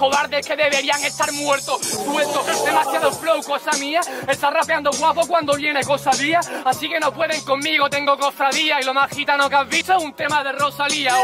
cobardes que deberían estar muertos, sueltos, demasiado flow, cosa mía. Está rapeando guapo cuando viene cosa día, así que no pueden conmigo, tengo cofradía y lo más gitano que has visto es un tema de Rosalía.